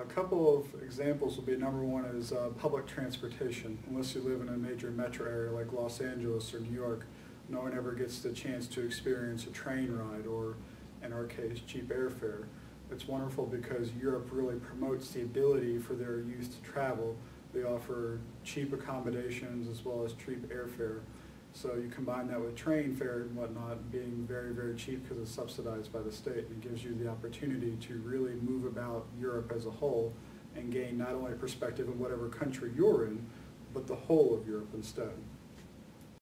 A couple of examples would be number one is uh, public transportation. Unless you live in a major metro area like Los Angeles or New York, no one ever gets the chance to experience a train ride or, in our case, cheap airfare. It's wonderful because Europe really promotes the ability for their youth to travel. They offer cheap accommodations as well as cheap airfare. So you combine that with train fare and whatnot being very, very cheap because it's subsidized by the state. And It gives you the opportunity to really move about Europe as a whole and gain not only a perspective of whatever country you're in, but the whole of Europe instead.